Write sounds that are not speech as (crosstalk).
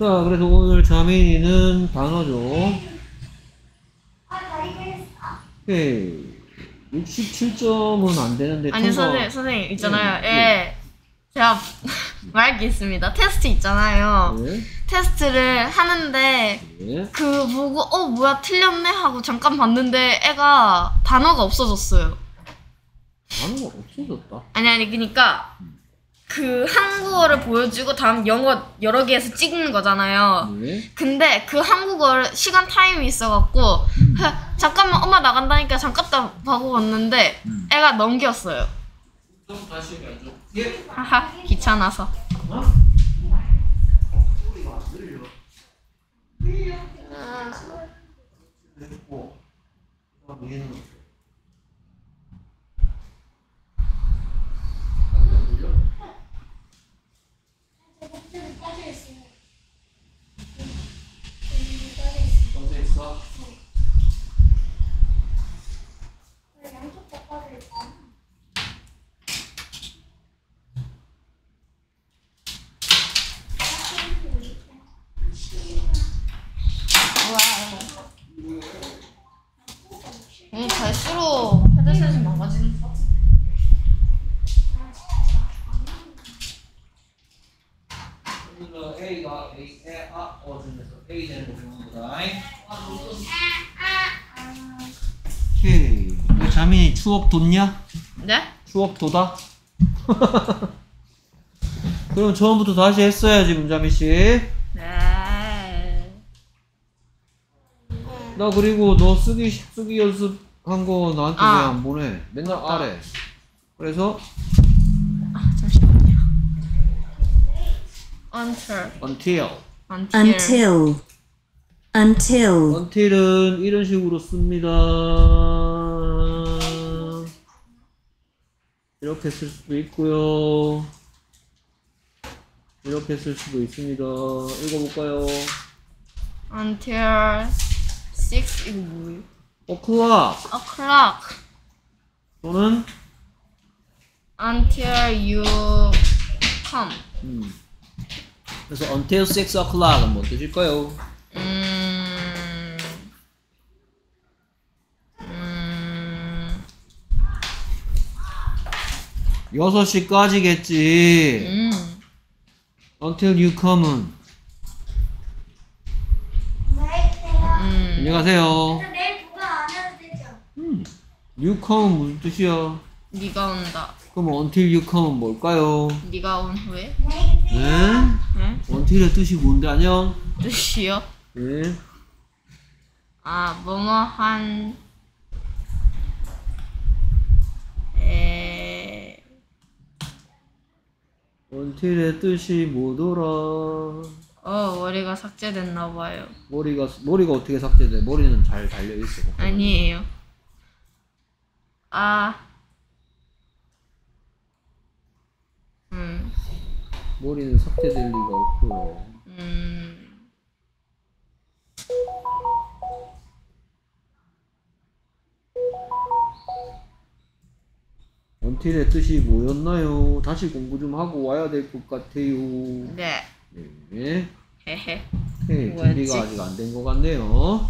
자, 그래서 오늘 자민이는 단어죠. 오케이. 67점은 안 되는데. 아니 통과- 선생님 선생님 있잖아요. 네, 예. 제가 (laughs) 말할 게 있습니다. 테스트 있잖아요. 네. 테스트를 하는데 네. 그 보고 어 뭐야 틀렸네 하고 잠깐 봤는데 애가 단어가 없어졌어요. 단어가 없어졌다. 아니 아니 그니까 그 한국어를 보여주고 다음 영어 여러 개에서 찍는 거잖아요. 네. 근데 그 한국어를 시간 타임이 있어갖고 하, 잠깐만 엄마 나간다니까 잠깐 하고 봤는데 음. 애가 넘겼어요. 좀 다시 해줘. 예. 하하 귀찮아서. 어? 소 这个，那这是新。 그래서 A가 A, 에, 아, 어, 중에서 A 되는 거 배우는 거다. 오케이. 너 자민이 추억 돋냐? 네? 추억 돋아? (laughs) 그럼 처음부터 다시 했어야지, 문자민 씨. 네. 나 그리고 너 쓰기 쓰기 연습한 거 나한테 아. 왜안 보내? 맨날 아래. 그래서 아 잠시만요. Until. until. Until. until, until, until은 이런 식으로 씁니다. 이렇게 쓸 수도 있고요. 이렇게 쓸 수도 있습니다. 읽어볼까요? Until six 이거 뭐예요? o'clock O'clock. 또는 Until you come. 음. 그래서 until 6 o'clock은 뭐 뜻일까요? 음. 음. 6시까지겠지. 음. until you come은 음. 안녕하세요. 내일 부가 안 해도 되죠? 음. you come은 무슨 뜻이야? 네가 온다. 그럼 until you come은 뭘까요? 네가 온 후에? 네? 응? until의 뜻이 뭔데 안녕? 뜻이요? 네. 아, 뭐뭐 한 에... until의 뜻이 뭐더라? 어, 머리가 삭제됐나 봐요. 머리가 머리가 어떻게 삭제돼? 머리는 잘 달려 있어. 아니에요. 아. 머리는 삭제될 리가 없고요. 음. until의 뜻이 뭐였나요? 다시 공부 좀 하고 와야 될 것 같아요. 네. 네. 헤헤. 뭐였지? 준비가 아직 안 된 것 같네요.